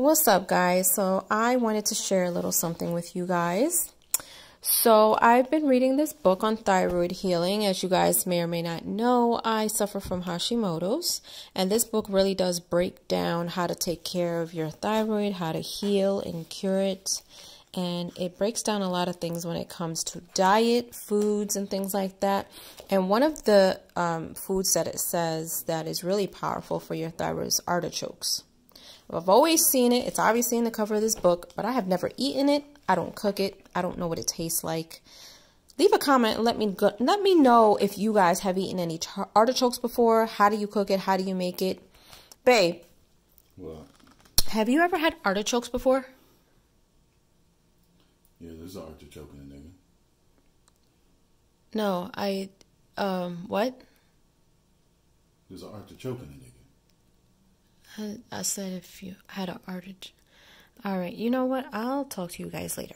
What's up, guys? So, I wanted to share a little something with you guys. So, I've been reading this book on thyroid healing. As you guys may or may not know, I suffer from Hashimoto's, and this book really does break down how to take care of your thyroid, how to heal and cure it. And it breaks down a lot of things when it comes to diet, foods, and things like that. And one of the um, foods that it says that is really powerful for your thyroid is artichokes. I've always seen it. It's obviously in the cover of this book, but I have never eaten it. I don't cook it. I don't know what it tastes like. Leave a comment and let me go, let me know if you guys have eaten any artichokes before. How do you cook it? How do you make it? Babe. What? Have you ever had artichokes before? Yeah, there's an artichoke in the nigga. No, I um what? There's an artichoke in the nigga. I, I said if you had an artichoke. All right, you know what? I'll talk to you guys later.